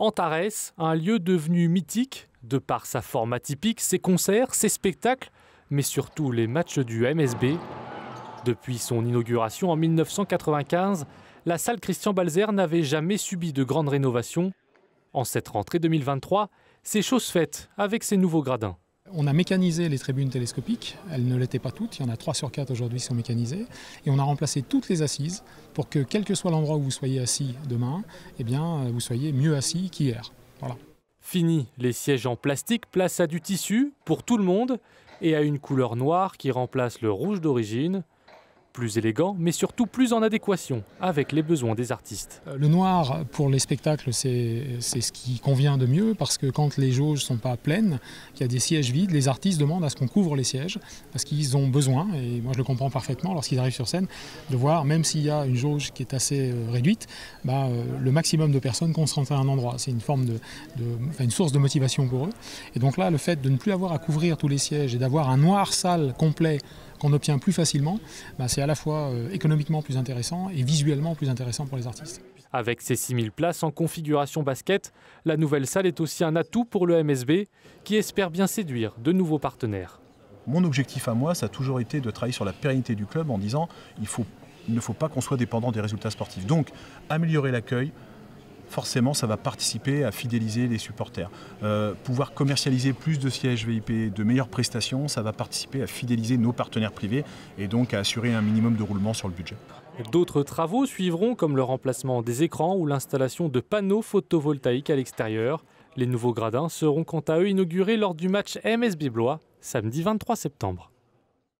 Antares, un lieu devenu mythique de par sa forme atypique, ses concerts, ses spectacles, mais surtout les matchs du MSB. Depuis son inauguration en 1995, la salle Christian Balzer n'avait jamais subi de grandes rénovations. En cette rentrée 2023, c'est chose faite avec ses nouveaux gradins. On a mécanisé les tribunes télescopiques, elles ne l'étaient pas toutes, il y en a 3 sur 4 aujourd'hui qui sont mécanisées, et on a remplacé toutes les assises pour que quel que soit l'endroit où vous soyez assis demain, eh bien, vous soyez mieux assis qu'hier. Voilà. Fini les sièges en plastique, place à du tissu pour tout le monde et à une couleur noire qui remplace le rouge d'origine plus élégant, mais surtout plus en adéquation avec les besoins des artistes. Euh, le noir, pour les spectacles, c'est ce qui convient de mieux, parce que quand les jauges ne sont pas pleines, qu'il y a des sièges vides, les artistes demandent à ce qu'on couvre les sièges, parce qu'ils ont besoin, et moi je le comprends parfaitement, lorsqu'ils arrivent sur scène, de voir, même s'il y a une jauge qui est assez euh, réduite, bah, euh, le maximum de personnes concentrées à un endroit. C'est une forme de, une source de motivation pour eux. Et donc là, le fait de ne plus avoir à couvrir tous les sièges et d'avoir un noir sale complet qu'on obtient plus facilement, bah, c'est à la fois euh, économiquement plus intéressant et visuellement plus intéressant pour les artistes. Avec ses 6000 places en configuration basket, la nouvelle salle est aussi un atout pour le MSB qui espère bien séduire de nouveaux partenaires. Mon objectif à moi, ça a toujours été de travailler sur la pérennité du club en disant il, faut, il ne faut pas qu'on soit dépendant des résultats sportifs. Donc améliorer l'accueil, forcément ça va participer à fidéliser les supporters. Euh, pouvoir commercialiser plus de sièges VIP, de meilleures prestations, ça va participer à fidéliser nos partenaires privés et donc à assurer un minimum de roulement sur le budget. D'autres travaux suivront comme le remplacement des écrans ou l'installation de panneaux photovoltaïques à l'extérieur. Les nouveaux gradins seront quant à eux inaugurés lors du match MSB Blois samedi 23 septembre.